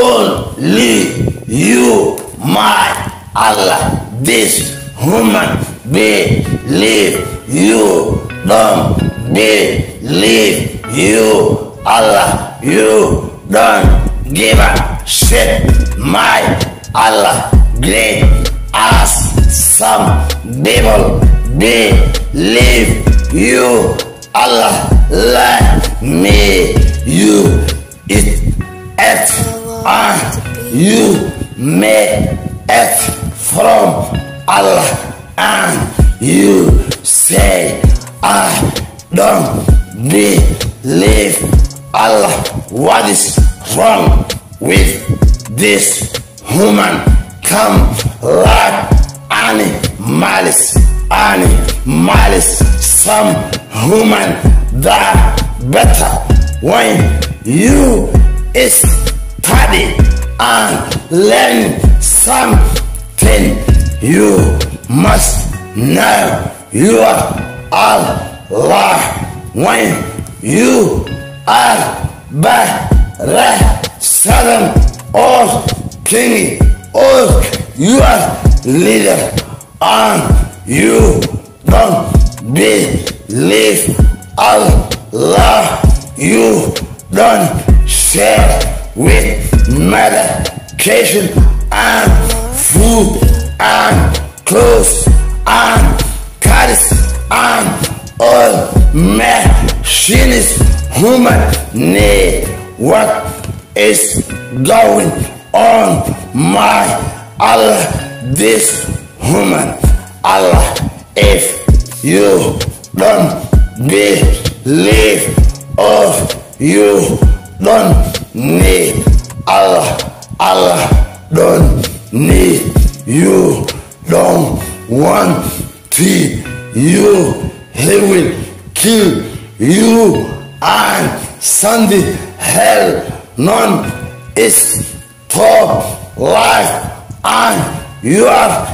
only you, my Allah. This human believe you, don't believe you, Allah. You don't give a shit, my Allah. Great as some people believe you, Allah. Let me you it it you may it from Allah and you say I don't believe Allah. What is wrong with this human? Come like animals, animals, some human that better when you is study and learn something you must know. You are Allah when you are better seven or king or you are leader and you don't believe Allah you don't share with medication and food and clothes and cars and all machines. Human need what is going on? My Allah this human Allah if you don't believe of you don't need Allah Allah don't need you don't want to you he will kill you. And send hell none is for life. And you are